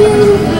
you.